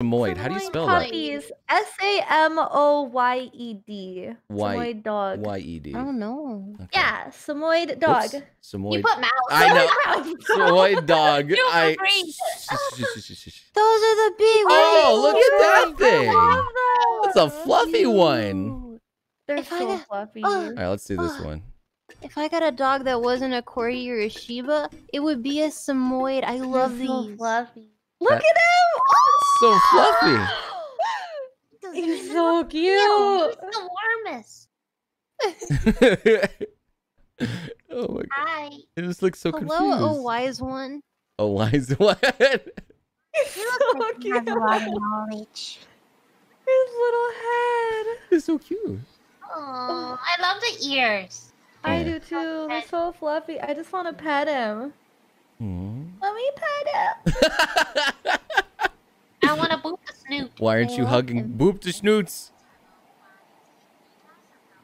Samoyed. How do you spell that? Puppies. S A M O Y E D. Y- Samoyed dog. Y E D. Oh no. Okay. Yeah, Samoyed dog. Oops. Samoyed. You put mouse. I know. Samoyed dog. You I. agreed. Those are the big oh, ones. Oh, look at that thing. Love That's a them. fluffy one. They're If so got- fluffy. oh. All right, let's do this Oh. one. If I got a dog that wasn't a Corgi or a Shiba, it would be a Samoyed. I love They're so these. fluffy. Look That- at him! So fluffy. He's so cute. He's the warmest. oh my god. Hi. It just looks so Hello, confused. oh wise one. Oh, wise what? He's You so look like you cute. have a lot of knowledge. His little head. it's so cute. Oh, I love the ears. I Yeah. do too. They're so fluffy. I just want to pet him. Aw. Let me pet him. I want to boot the snoot. Why aren't I you hugging him. Boop the Schnoots?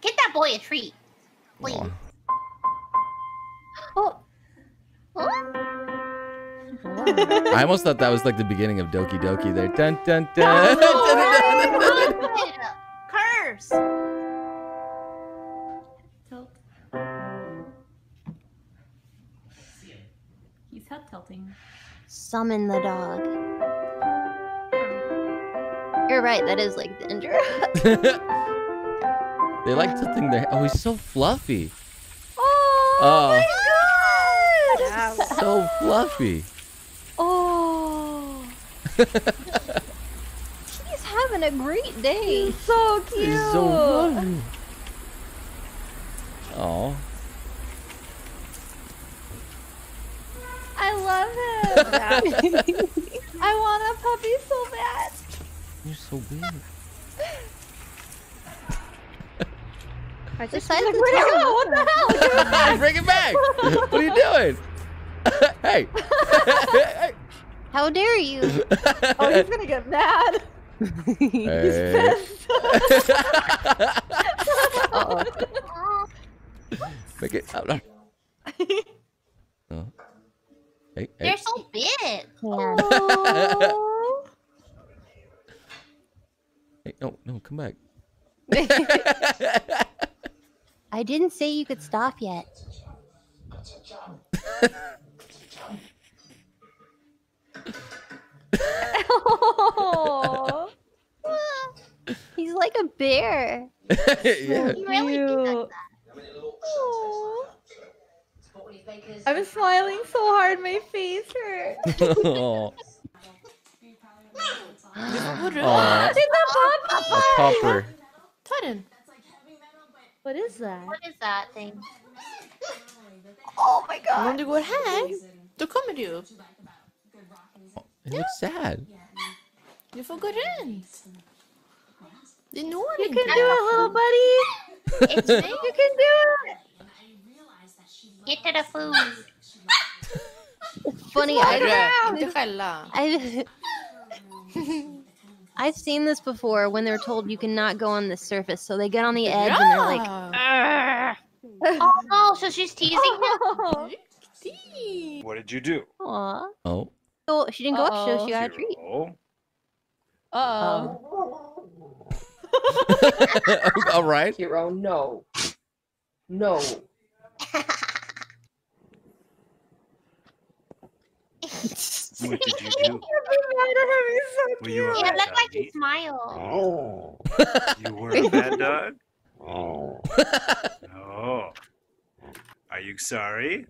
Get that boy a treat. Please. Aw. Oh. I almost thought that was like the beginning of Doki Doki there. Dun dun dun. Good. Curse. Tilt. He's head tilting. Summon the dog. You're right, that is like the intro. they like to think they're. Oh, he's so fluffy. Oh, Oh. my god. So fluffy. Oh. He's having a great day. He's so cute. He's so fluffy. Oh. I love him. I want a puppy so bad. You're so big. I just like, Besides the where'd it tongue. go? What the hell? Bring it back. What are you doing? hey. hey. How dare you? Oh, he's gonna get mad. He's Hey. pissed. Uh-oh. Oh, Make it out. Oh. Hey, hey. they're so big. Oh. Hey. No, no, come back. I didn't say you could stop yet. Oh. He's like a bear. yeah. You really think like Cute. that? Oh. I'm smiling so hard, my face hurts. oh. What Aw, It's a puppy. a popper. Tiden. What is that? What is that thing? Oh my god. Om du går här, då kommer du. It looks sad. Du får gå runt. Du når You inte. can do it, little buddy. It's big. You can do it. Get to the food. Funny, walk I, around. Inte skälla. I've I've seen this before when they're told you cannot go on the surface, so they get on the edge and they're like, Ja. Oh no, so she's teasing him. Oh. What did you do? "Aw." Oh. So she didn't go up, so Uh-oh. she got a treat. Uh-oh. All right. Hero, no. No. What did you do? You're being mad at him. He's so Were you a Yeah, bad look like he smiled. Oh. You were a bad dog? Oh. Oh. Are you sorry?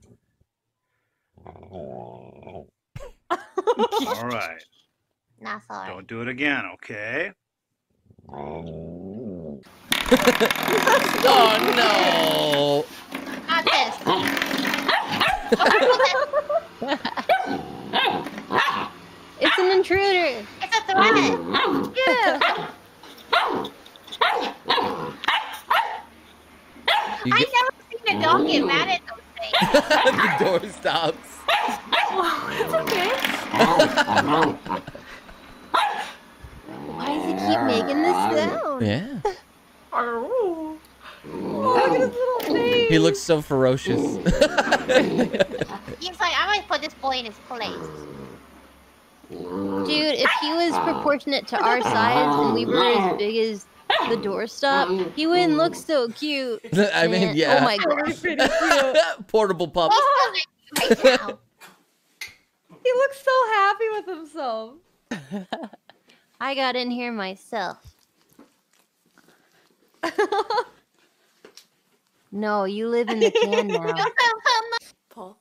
Oh. All right. Not sorry. Don't do it again, okay? Oh. Oh no. Not this. It's intruder. it's a threat. Yeah. You I get, never seen a dog get mad at those things. the door stops. It's okay. Why does he keep making this sound? Yeah. Oh, look at his little face. He looks so ferocious. He's like, I'm gonna put this boy in his place. Dude, if he was proportionate to our size and we were as big as the doorstop, he wouldn't look so cute. I mean, yeah. Oh my god. Portable pup. Right. He looks so happy with himself. I got in here myself. No, you live in the can now. Paul.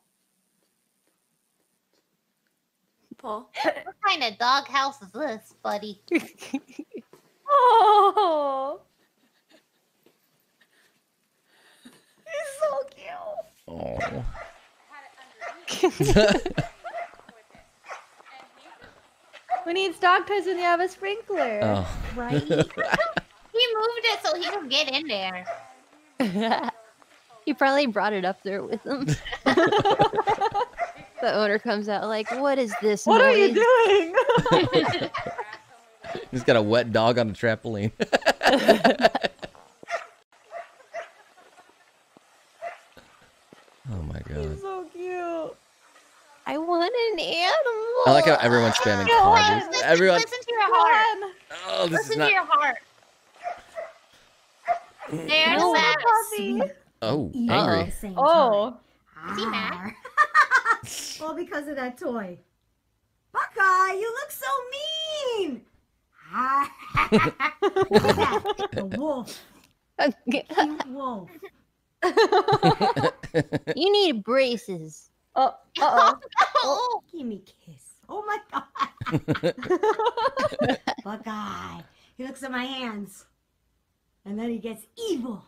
Paul. what kind of dog house is this, buddy? Oh. He's so cute. Oh. Who needs dog toys when you have a sprinkler? oh. Right? He moved it so he could get in there. he probably brought it up there with him. The owner comes out like, "What is this What are you doing? He's got a wet dog on a trampoline. oh my god. He's so cute. I want an animal. I like how everyone's spamming Go cars. on. Listen, Everyone. listen to your heart. Oh, this is Listen not. to your heart. There's No, that. Puppy. Oh, angry. at the Oh. Is he mad? time. All because of that toy. Buckeye, you look so mean. Look at that. The wolf. Cute wolf. you need braces. Oh, uh Oh, Give me a kiss. Oh my god. Buckeye. He looks at my hands. And then he gets evil.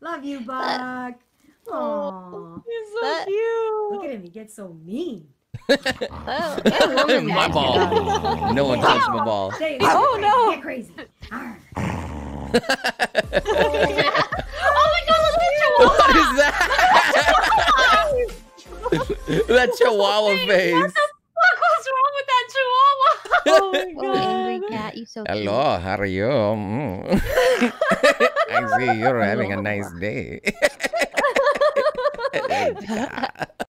Love you, Buck. Aww. He's so That- Look at him. He gets so mean. Oh, that my ball. No one touched my ball. There Oh, no. Get crazy. Oh my god, look at your What is that? that chihuahua face. What the fuck was wrong with that chihuahua? Oh my Oh, angry god. cat, you so cute. Hello, how are you? Mm. I see you're having a nice day my God.